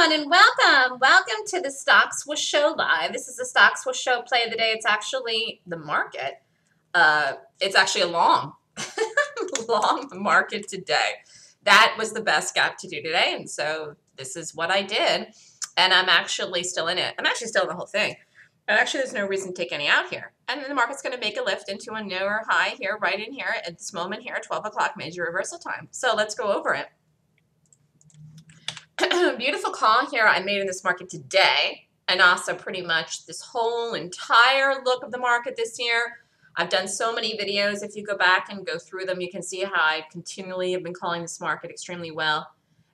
everyone, and welcome. Welcome to the Stocks Swoosh Show Live. This is the Stocks Swoosh Show play of the day. It's actually the market. Uh, it's actually a long, long market today. That was the best gap to do today, and so this is what I did. And I'm actually still in it. I'm actually still in the whole thing. And actually, there's no reason to take any out here. And then the market's going to make a lift into a newer high here, right in here at this moment here, 12 o'clock major reversal time. So let's go over it. Beautiful call here I made in this market today and also pretty much this whole entire look of the market this year. I've done so many videos. If you go back and go through them, you can see how I continually have been calling this market extremely well.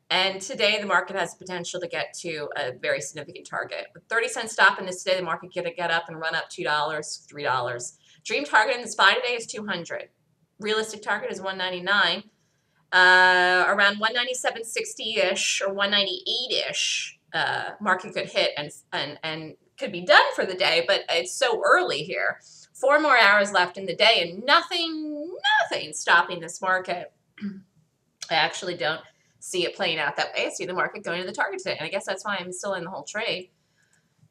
And today the market has potential to get to a very significant target. With 30 cent stop in this today, the market could get up and run up $2, $3. Dream target in the SPY today is 200. Realistic target is 199 uh, around 197.60-ish or 198-ish uh, market could hit and, and, and could be done for the day, but it's so early here. Four more hours left in the day and nothing, nothing stopping this market. I actually don't see it playing out that way. I see the market going to the target today, and I guess that's why I'm still in the whole trade.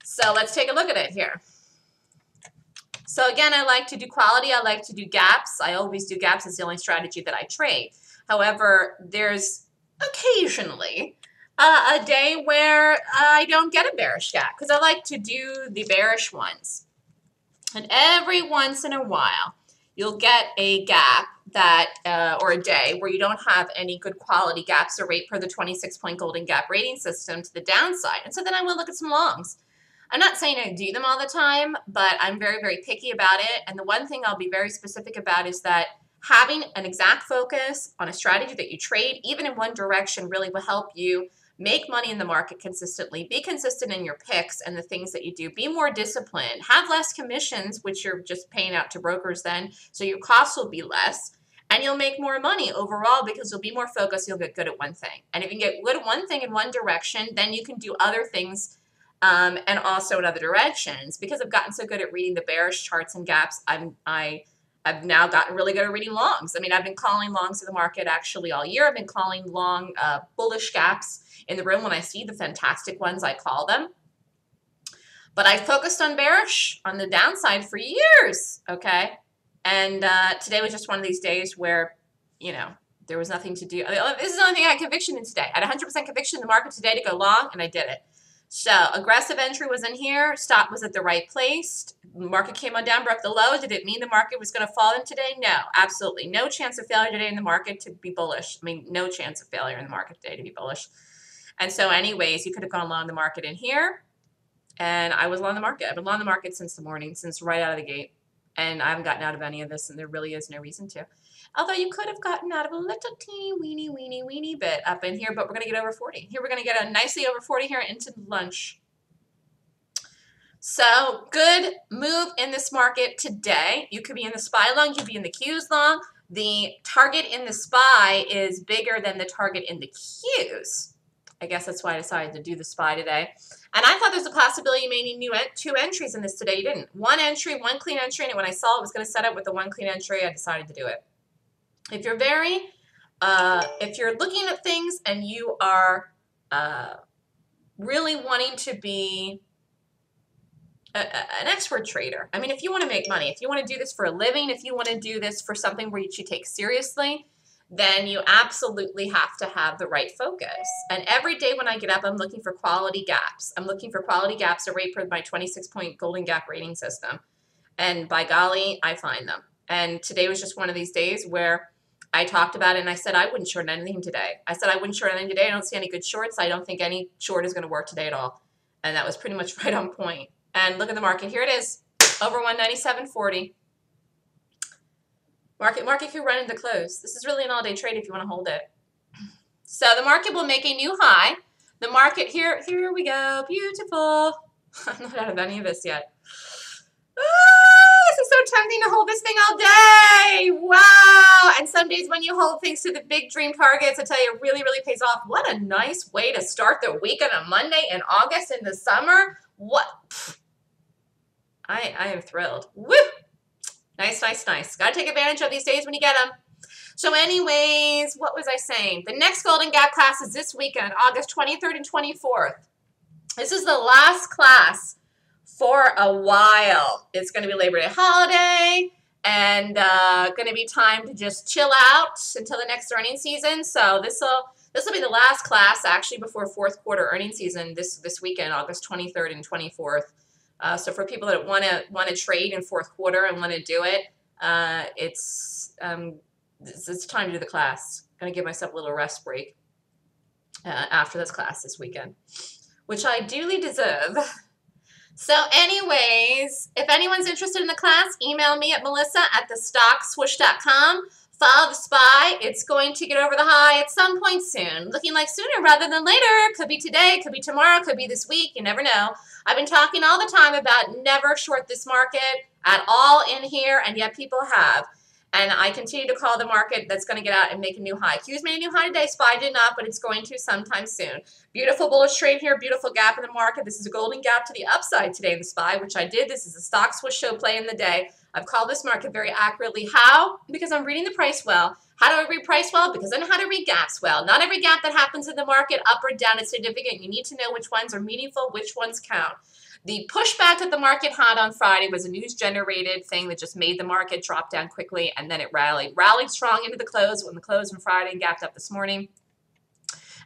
So let's take a look at it here. So again, I like to do quality. I like to do gaps. I always do gaps. It's the only strategy that I trade. However, there's occasionally uh, a day where I don't get a bearish gap because I like to do the bearish ones. And every once in a while, you'll get a gap that, uh, or a day where you don't have any good quality gaps or rate per the 26 point golden gap rating system to the downside. And so then I will look at some longs. I'm not saying I do them all the time, but I'm very, very picky about it. And the one thing I'll be very specific about is that having an exact focus on a strategy that you trade, even in one direction, really will help you make money in the market consistently, be consistent in your picks and the things that you do, be more disciplined, have less commissions, which you're just paying out to brokers then, so your costs will be less. And you'll make more money overall because you'll be more focused. You'll get good at one thing. And if you get good at one thing in one direction, then you can do other things um, and also in other directions. Because I've gotten so good at reading the bearish charts and gaps, I'm I I've now gotten really good at reading longs. I mean, I've been calling longs in the market actually all year. I've been calling long uh, bullish gaps in the room. When I see the fantastic ones, I call them. But I focused on bearish on the downside for years, okay? And uh, today was just one of these days where, you know, there was nothing to do. This is the only thing I had conviction in today. I had 100% conviction in the market today to go long, and I did it. So aggressive entry was in here. Stop was at the right place. Market came on down, broke the low. Did it mean the market was going to fall in today? No, absolutely. No chance of failure today in the market to be bullish. I mean, no chance of failure in the market today to be bullish. And so anyways, you could have gone long the market in here. And I was long the market. I've been long the market since the morning, since right out of the gate. And I haven't gotten out of any of this, and there really is no reason to. Although you could have gotten out of a little teeny weeny weeny weeny bit up in here, but we're going to get over 40. Here we're going to get a nicely over 40 here into lunch. So good move in this market today. You could be in the SPY long, you could be in the Qs long. The target in the SPY is bigger than the target in the Qs. I guess that's why I decided to do the SPY today. And I thought there's a possibility you may need new en two entries in this today. You didn't. One entry, one clean entry, and when I saw it was going to set up with the one clean entry, I decided to do it. If you're very, uh, if you're looking at things and you are uh, really wanting to be a, a, an expert trader, I mean, if you want to make money, if you want to do this for a living, if you want to do this for something where you should take seriously, then you absolutely have to have the right focus. And every day when I get up, I'm looking for quality gaps. I'm looking for quality gaps rate per my 26 point golden gap rating system. And by golly, I find them. And today was just one of these days where I talked about it and I said I wouldn't short anything today. I said I wouldn't short anything today. I don't see any good shorts. I don't think any short is going to work today at all. And that was pretty much right on point. And look at the market. Here it is, over 197.40. Market market could run into close. This is really an all-day trade if you want to hold it. So the market will make a new high. The market here, here we go. Beautiful. I'm not out of any of this yet. Ah, this tempting to hold this thing all day. Wow. And some days when you hold things to the big dream targets, I tell you, it really, really pays off. What a nice way to start the week on a Monday in August in the summer. What? I, I am thrilled. Woo! Nice, nice, nice. Got to take advantage of these days when you get them. So anyways, what was I saying? The next Golden Gap class is this weekend, August 23rd and 24th. This is the last class for a while. It's going to be Labor Day holiday and uh, going to be time to just chill out until the next earnings season. So this will this will be the last class actually before fourth quarter earnings season this this weekend, August 23rd and 24th. Uh, so for people that want to want to trade in fourth quarter and want to do it, uh, it's um, it's, it's, time to do the class. Going to give myself a little rest break uh, after this class this weekend, which I duly deserve. So anyways, if anyone's interested in the class, email me at melissa at thestockswoosh.com. Follow the SPY. It's going to get over the high at some point soon. Looking like sooner rather than later. Could be today, could be tomorrow, could be this week. You never know. I've been talking all the time about never short this market at all in here, and yet people have. And I continue to call the market that's going to get out and make a new high. Q's made a new high today. SPY did not, but it's going to sometime soon. Beautiful bullish trade here. Beautiful gap in the market. This is a golden gap to the upside today in the SPY, which I did. This is a stock swoosh show play in the day. I've called this market very accurately. How? Because I'm reading the price well. How do I read price well? Because I know how to read gaps well. Not every gap that happens in the market, up or down, is significant. You need to know which ones are meaningful, which ones count. The pushback that the market had on Friday was a news generated thing that just made the market drop down quickly and then it rallied. Rallied strong into the close when the close on Friday and gapped up this morning.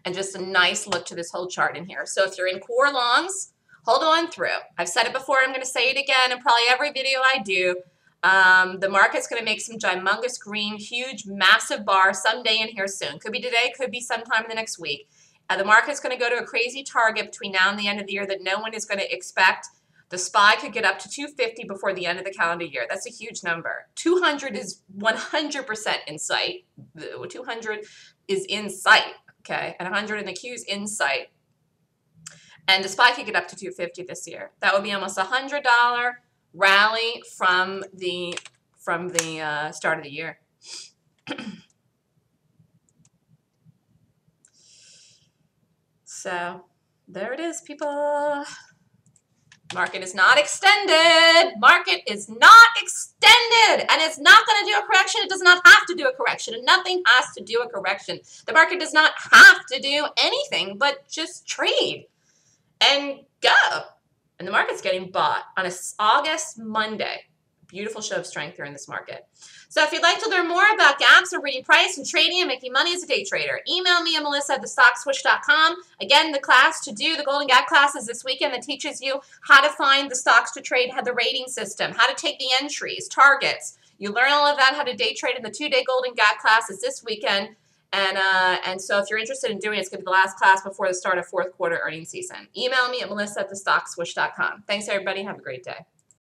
And just a nice look to this whole chart in here. So if you're in core longs, hold on through. I've said it before, I'm going to say it again in probably every video I do. Um, the market's going to make some humongous green, huge, massive bar someday in here soon. Could be today, could be sometime in the next week. Uh, the market's going to go to a crazy target between now and the end of the year that no one is going to expect. The SPY could get up to 250 before the end of the calendar year. That's a huge number. 200 is 100% in sight. 200 is in sight, okay? And 100 in the Q is in sight. And the SPY could get up to 250 this year. That would be almost a $100 rally from the from the uh, start of the year. So there it is, people. Market is not extended. Market is not extended. And it's not going to do a correction. It does not have to do a correction. And nothing has to do a correction. The market does not have to do anything but just trade and go. And the market's getting bought on a August Monday. Beautiful show of strength here in this market. So if you'd like to learn more about gaps or reading price and trading and making money as a day trader, email me at melissa at thestockswoosh.com. Again, the class to do, the Golden Gap class is this weekend that teaches you how to find the stocks to trade, how the rating system, how to take the entries, targets. You learn all of that, how to day trade in the two-day Golden Gap class is this weekend. And, uh, and so if you're interested in doing it, it's going to be the last class before the start of fourth quarter earnings season. Email me at melissa at thestockswoosh.com. Thanks, everybody. Have a great day.